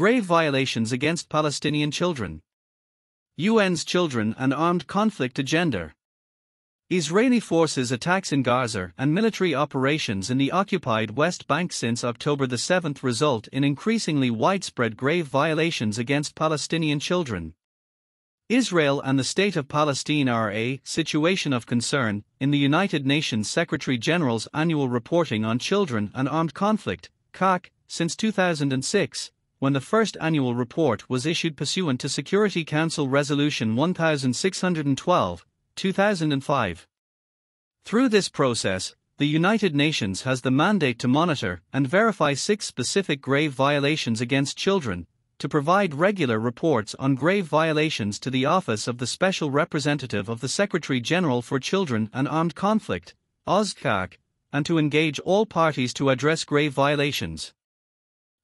Grave violations against Palestinian children. UN's Children and Armed Conflict Agenda. Israeli forces attacks in Gaza and military operations in the occupied West Bank since October the 7th result in increasingly widespread grave violations against Palestinian children. Israel and the State of Palestine are a situation of concern in the United Nations Secretary General's annual reporting on children and armed conflict, CAC, since 2006, when the first annual report was issued pursuant to Security Council Resolution 1612 2005. Through this process, the United Nations has the mandate to monitor and verify six specific grave violations against children, to provide regular reports on grave violations to the Office of the Special Representative of the Secretary General for Children and Armed Conflict, OSCAC, and to engage all parties to address grave violations.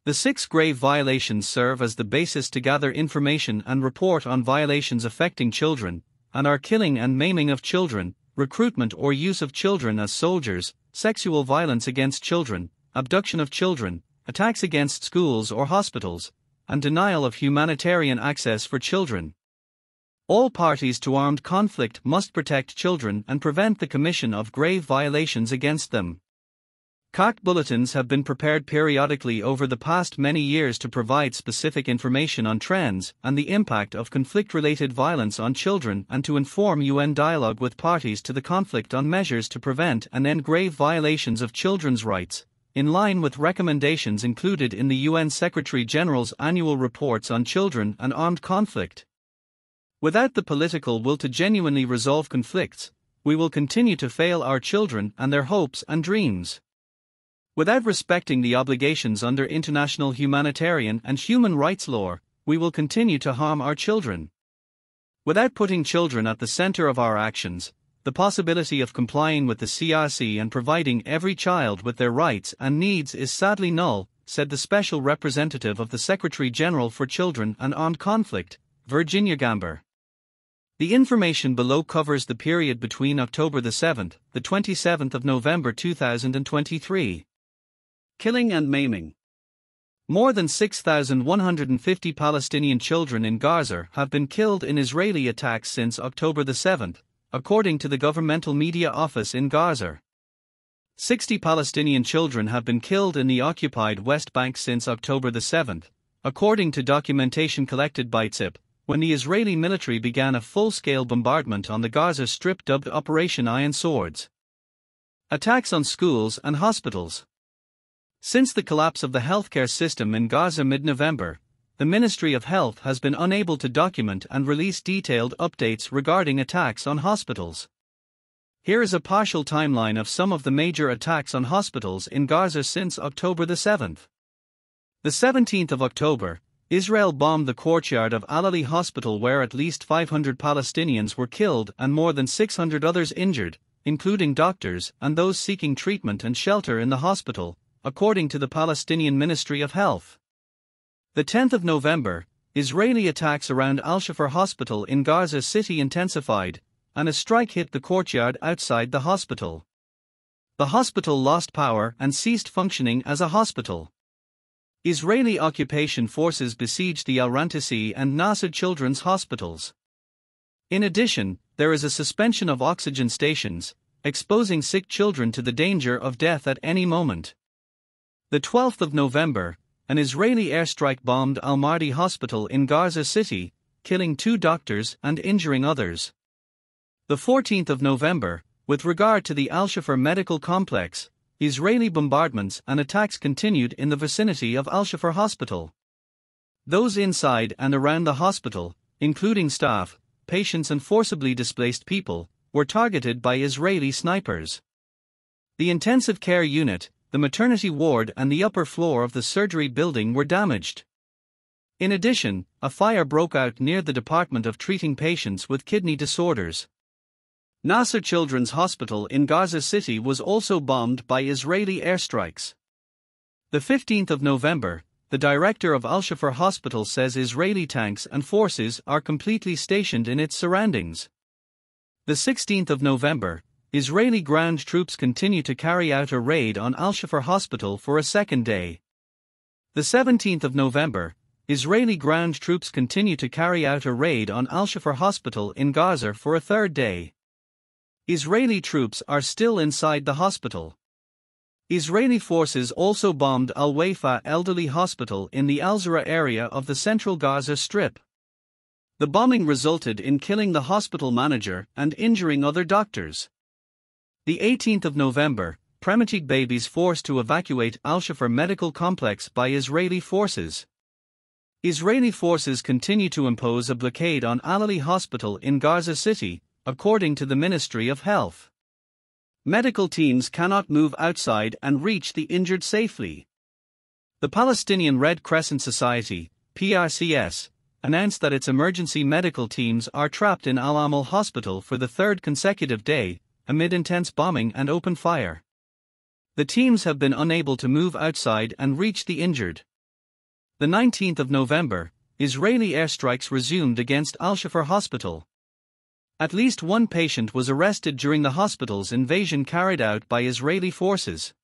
The six grave violations serve as the basis to gather information and report on violations affecting children, and are killing and maiming of children, recruitment or use of children as soldiers, sexual violence against children, abduction of children, attacks against schools or hospitals, and denial of humanitarian access for children. All parties to armed conflict must protect children and prevent the commission of grave violations against them. CAC bulletins have been prepared periodically over the past many years to provide specific information on trends and the impact of conflict related violence on children and to inform UN dialogue with parties to the conflict on measures to prevent and end grave violations of children's rights, in line with recommendations included in the UN Secretary General's annual reports on children and armed conflict. Without the political will to genuinely resolve conflicts, we will continue to fail our children and their hopes and dreams. Without respecting the obligations under international humanitarian and human rights law, we will continue to harm our children. Without putting children at the center of our actions, the possibility of complying with the CRC and providing every child with their rights and needs is sadly null, said the Special Representative of the Secretary General for Children and Armed Conflict, Virginia Gamba. The information below covers the period between October the 7th, the 27th of November 2023. Killing and maiming. More than 6,150 Palestinian children in Gaza have been killed in Israeli attacks since October the 7th, according to the governmental media office in Gaza. 60 Palestinian children have been killed in the occupied West Bank since October the 7th, according to documentation collected by DCIP, when the Israeli military began a full scale bombardment on the Gaza Strip dubbed Operation Iron Swords. Attacks on schools and hospitals. Since the collapse of the healthcare system in Gaza mid November, the Ministry of Health has been unable to document and release detailed updates regarding attacks on hospitals. Here is a partial timeline of some of the major attacks on hospitals in Gaza since October the 7th. The 17th of October, Israel bombed the courtyard of Al Ahli Hospital where at least 500 Palestinians were killed and more than 600 others injured, including doctors and those seeking treatment and shelter in the hospital, according to the Palestinian Ministry of Health. The 10th of November, Israeli attacks around Al Shifa Hospital in Gaza City intensified, and a strike hit the courtyard outside the hospital. The hospital lost power and ceased functioning as a hospital. Israeli occupation forces besieged the Al Rantisi and Nasser Children's Hospitals. In addition, there is a suspension of oxygen stations, exposing sick children to the danger of death at any moment. The 12th of November, an Israeli airstrike bombed Al Mardi Hospital in Gaza City, killing two doctors and injuring others. The 14th of November, with regard to the Al Shifa medical complex, Israeli bombardments and attacks continued in the vicinity of Al Shifa Hospital. Those inside and around the hospital, including staff, patients, and forcibly displaced people, were targeted by Israeli snipers. The intensive care unit, the maternity ward and the upper floor of the surgery building were damaged. In addition, a fire broke out near the Department of Treating Patients with Kidney Disorders. Nasser Children's Hospital in Gaza City was also bombed by Israeli airstrikes. The 15th of November, the director of Al Shifa Hospital says Israeli tanks and forces are completely stationed in its surroundings. The 16th of November, Israeli ground troops continue to carry out a raid on Al Shifa Hospital for a second day. The 17th of November, Israeli ground troops continue to carry out a raid on Al Shifa Hospital in Gaza for a third day. Israeli troops are still inside the hospital. Israeli forces also bombed Al Wafa Elderly Hospital in the Al Zura area of the central Gaza Strip. The bombing resulted in killing the hospital manager and injuring other doctors. The 18th of November, premature babies forced to evacuate Al Shifa Medical Complex by Israeli forces. Israeli forces continue to impose a blockade on Al Ahli Hospital in Gaza City, according to the Ministry of Health. Medical teams cannot move outside and reach the injured safely. The Palestinian Red Crescent Society, PRCS, announced that its emergency medical teams are trapped in Al Amal Hospital for the third consecutive day, amid intense bombing and open fire. The teams have been unable to move outside and reach the injured. The 19th of November, Israeli airstrikes resumed against Al Shifa Hospital. At least one patient was arrested during the hospital's invasion carried out by Israeli forces.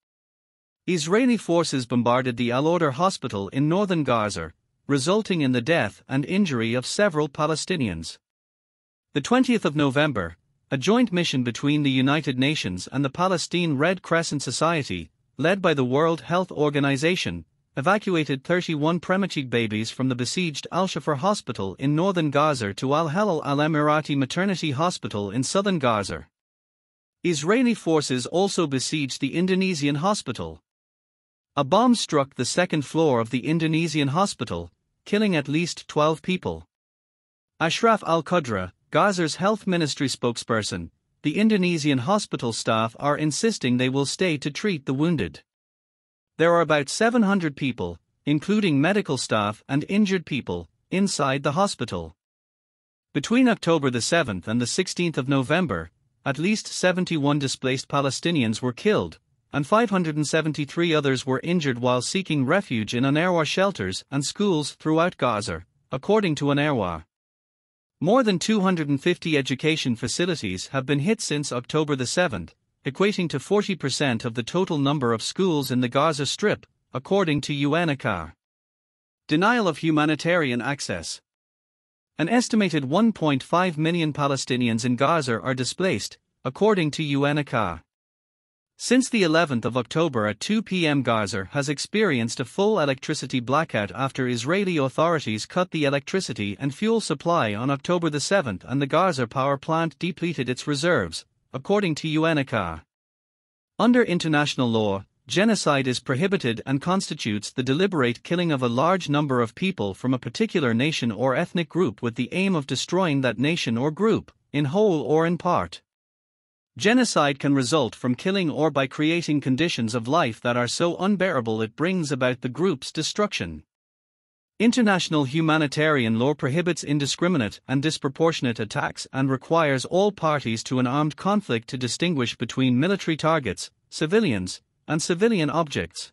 Israeli forces bombarded the Al Awda hospital in northern Gaza, resulting in the death and injury of several Palestinians. The 20th of November, a joint mission between the United Nations and the Palestine Red Crescent Society, led by the World Health Organization, evacuated 31 premature babies from the besieged Al Shifa Hospital in northern Gaza to Al Hilal Al Emirati Maternity Hospital in southern Gaza. Israeli forces also besieged the Indonesian hospital. A bomb struck the second floor of the Indonesian hospital, killing at least 12 people. Ashraf Al Qudra, Gaza's health ministry spokesperson, the Indonesian hospital staff are insisting they will stay to treat the wounded. There are about 700 people, including medical staff and injured people, inside the hospital. Between October the 7th and the 16th of November, at least 71 displaced Palestinians were killed, and 573 others were injured while seeking refuge in UNRWA shelters and schools throughout Gaza, according to UNRWA. More than 250 education facilities have been hit since October the 7th, equating to 40% of the total number of schools in the Gaza Strip, according to UNOCHA. Denial of humanitarian access. An estimated 1.5 million Palestinians in Gaza are displaced, according to UNOCHA. Since the 11th of October at 2 p.m. Gaza has experienced a full electricity blackout after Israeli authorities cut the electricity and fuel supply on October the 7th and the Gaza power plant depleted its reserves, according to UNOCHA. Under international law, genocide is prohibited and constitutes the deliberate killing of a large number of people from a particular nation or ethnic group with the aim of destroying that nation or group, in whole or in part. Genocide can result from killing or by creating conditions of life that are so unbearable it brings about the group's destruction. International humanitarian law prohibits indiscriminate and disproportionate attacks and requires all parties to an armed conflict to distinguish between military targets, civilians, and civilian objects.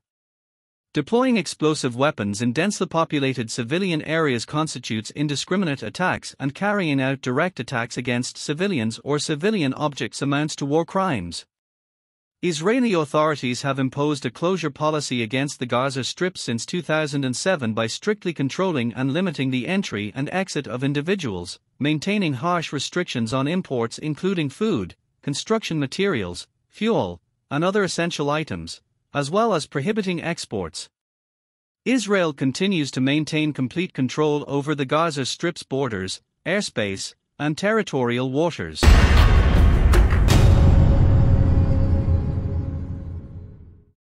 Deploying explosive weapons in densely populated civilian areas constitutes indiscriminate attacks, and carrying out direct attacks against civilians or civilian objects amounts to war crimes. Israeli authorities have imposed a closure policy against the Gaza Strip since 2007 by strictly controlling and limiting the entry and exit of individuals, maintaining harsh restrictions on imports including food, construction materials, fuel, and other essential items, as well as prohibiting exports. Israel continues to maintain complete control over the Gaza Strip's borders, airspace, and territorial waters.